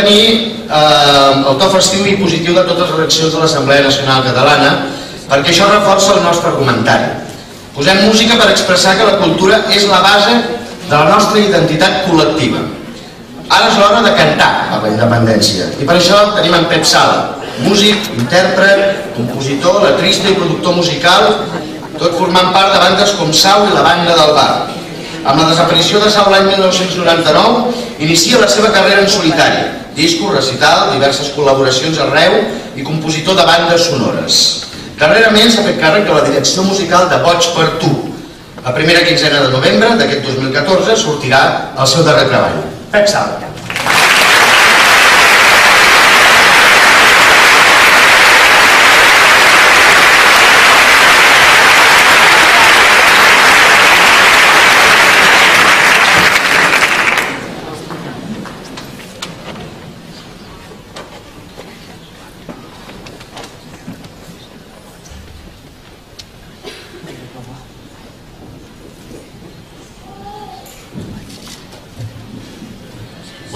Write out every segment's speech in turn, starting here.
mantenir eh, el to festiu i positiu de totes les accions de l'Assemblea Nacional Catalana perquè això reforça el nostre argumentari. Posem música per expressar que la cultura és la base de la nostra identitat col·lectiva. Ara és l'hora de cantar a la independència i per això tenim en Pep Sala, músic, intèrpret, compositor, letrista i productor musical, tot formant part de bandes com Sau i la banda del Bar. Amb la desaparició de Sau l'any 1999, inicia la seva carrera en solitari, disco, recital, diverses col·laboracions arreu i compositor de bandes sonores. Darrerament s'ha fet càrrec de la direcció musical de Boig per Tu. La primera quinzena de novembre d'aquest 2014 sortirà el seu darrer treball. Pep Sala.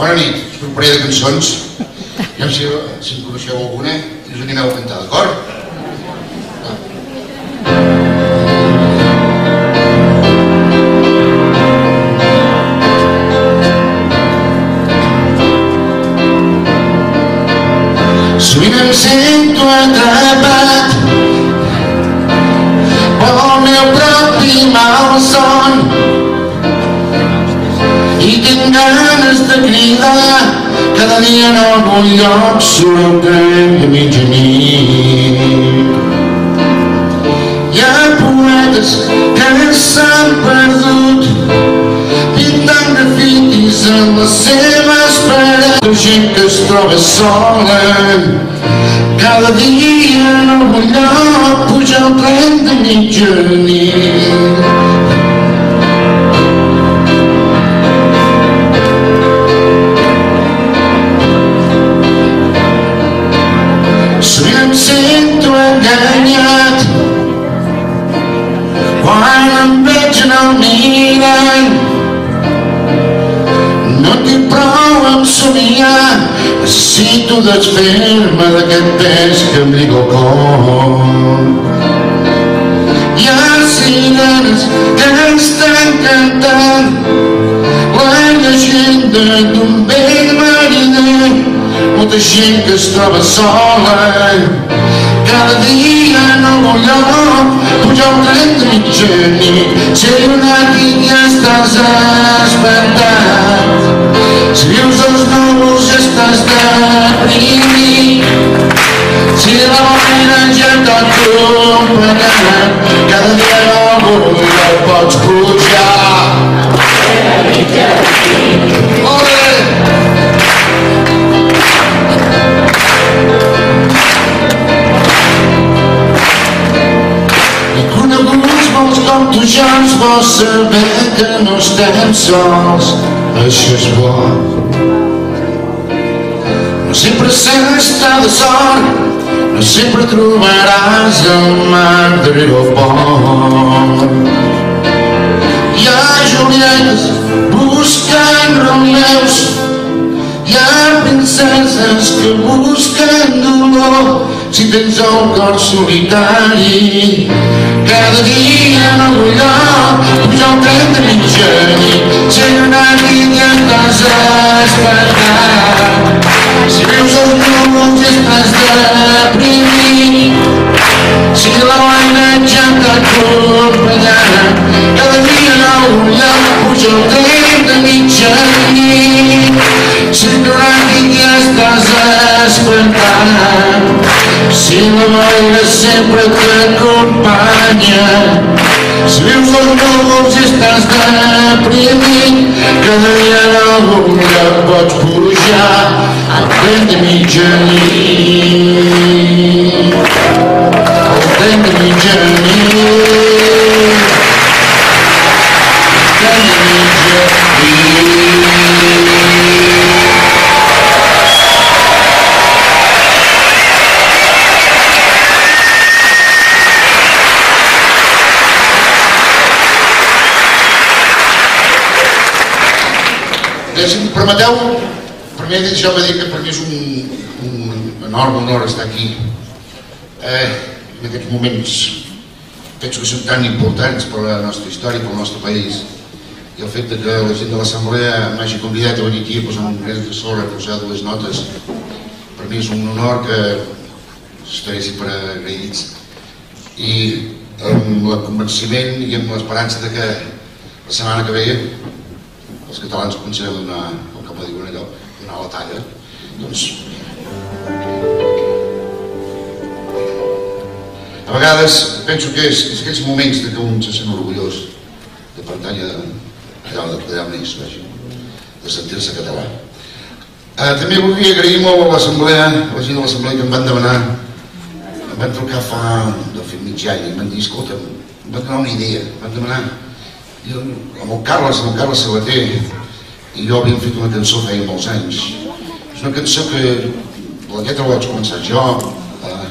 Bona nit, un parell de cançons. Ja si, si en coneixeu alguna, us animeu a cantar, d'acord? I tinc ganes de cridar cada dia en algun lloc surt de mitja nit. Hi ha poetes que s'han perdut pintant grafitis en les seves parets. Gent que es troba sola cada dia en algun lloc puja el tren de mitja veig en el mirall. No tinc prou amb somiar, necessito desfer-me d'aquest pes que em lliga el cor. Hi ha sirenes que estan cantant la llegenda d'un vell mariner molta gent que es troba sola cada dia en algun lloc puja un tren de mitja nit si una nit ja estàs espantat si vius els núvols ja estàs deprimit si la boira ja t'ha acompanyat cada dia en algun lloc pots pujar Olé! He tu ja ens vols saber que no estem sols, això és bo. No sempre s'està de sort, no sempre trobaràs el mar darrere el pont. Hi ha Julietes buscant Romeus, hi ha princeses que busquen dolor si tens el cor solitari. Cada dia en algun lloc puja el tren de mitja nit, si una nit ja estàs esperant. Si veus els núvols ja estàs deprimit, si la boina ja t'ha cada dia en algun lloc puja el tren de mitja nit. Nit ja estàs espantant, si la boira sempre t'acompanya, si vius els núvols i estàs deprimit, cada dia en algun lloc pots pujar al tren de mitja nit. Al tren de mitja Bé, si em permeteu, primer això va dir que per mi és un, un enorme honor estar aquí. Eh, en aquests moments penso que són tan importants per la nostra història, pel nostre país, i el fet que la gent de l'Assemblea m'hagi convidat a venir aquí a posar un gres de sorra, a posar dues notes, per mi és un honor que estaré sempre agraïts. I amb el convenciment i amb l'esperança de que la setmana que ve els catalans començarem a donar, com que diuen allò, donar la talla, doncs a vegades penso que és, és aquells moments que un se sent orgullós de pertànyer allà, allà on és, de sentir-se català. Eh, també volia agrair molt a l'assemblea, a la gent de l'assemblea que em van demanar, em van trucar fa de mig any i em van dir, escolta, em van donar una idea, em van demanar, jo, amb el Carles, amb el Carles Sabater, i jo havíem fet una cançó feia molts anys. És una cançó que la lletra la vaig començar jo, eh,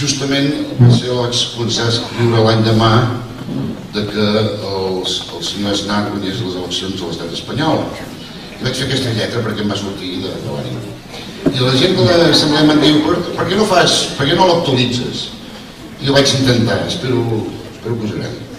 justament va ser la vaig començar a escriure l'any demà de que els, el senyor Aznar guanyés les eleccions de l'estat espanyol. I vaig fer aquesta lletra perquè em va sortir de, de l'ànima. I la gent de l'assemblea me'n diu, per, per què no fas, per què no l'actualitzes? I jo vaig intentar, espero, espero que us agradi.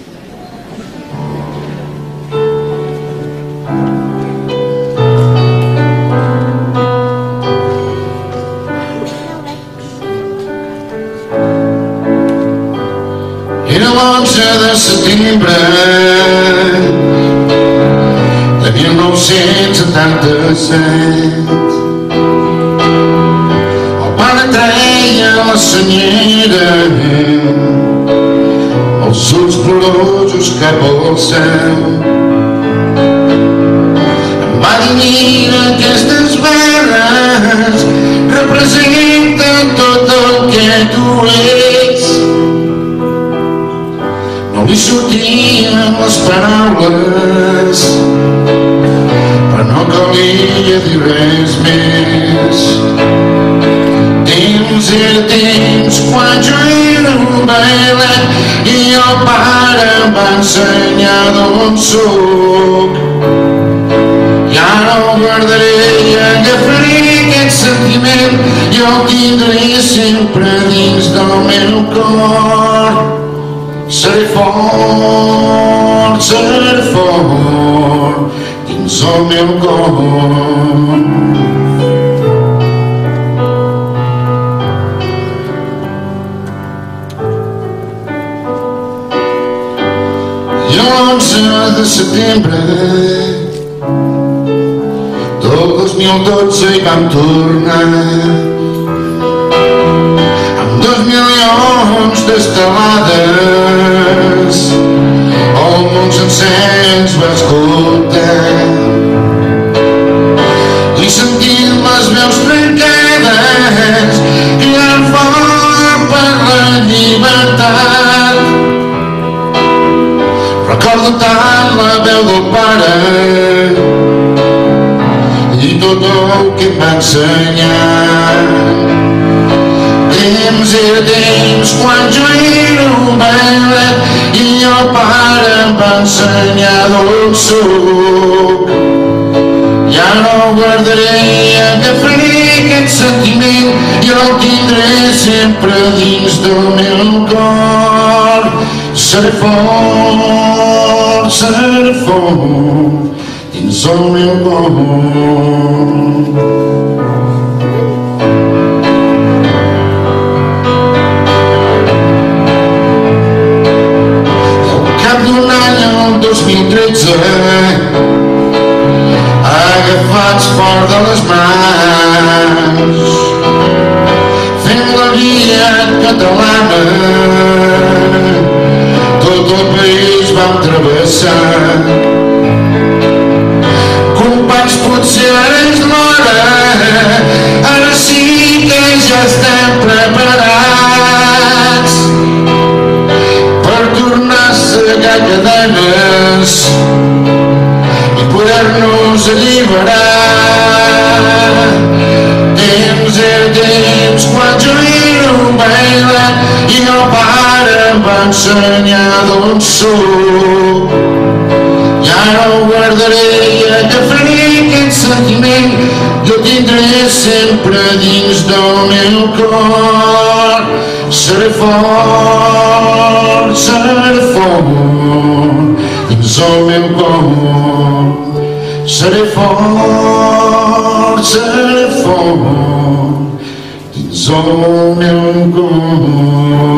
Setembre de 1977. El pare treia la senyera els ulls plorosos cap al cel. Em va dir, mira, aquestes veles representen tot el que tu ets. Sortien les paraules, però no calia dir res més. Temps era temps quan jo era un bailet i el pare em va ensenyar d'on sóc. I ara el guardaré i agafaré aquest sentiment i el tindré sempre dins del meu cor. Seré fort, seré fort dins el meu cor. I l'11 de setembre del 2012 hi vam tornar milions d'estelades el món sencer ens va escoltar. I sentint les veus trencades cridant fort per la llibertat. Recordo tant la veu del pare i tot el que em va ensenyar temps era temps quan jo era un bailet i el pare em va ensenyar d'on sóc i ara el guardaré i agafaré aquest sentiment i el tindré sempre dins del meu cor seré fort, seré fort dins el meu cor 2013, agafats fort de les mans, fent la via catalana, tot el país vam travessar. Companys, potser ara és l'hora, ara sí que ja estem alliberar. Temps era temps quan jo un bailet i el pare em va ensenyar d'on sóc. I ara ho guardaré i agafaré aquest sentiment i el sempre dins del meu cor. Seré fort, seré fort dins el meu cor. Seré fort, seré fort dins el meu cor.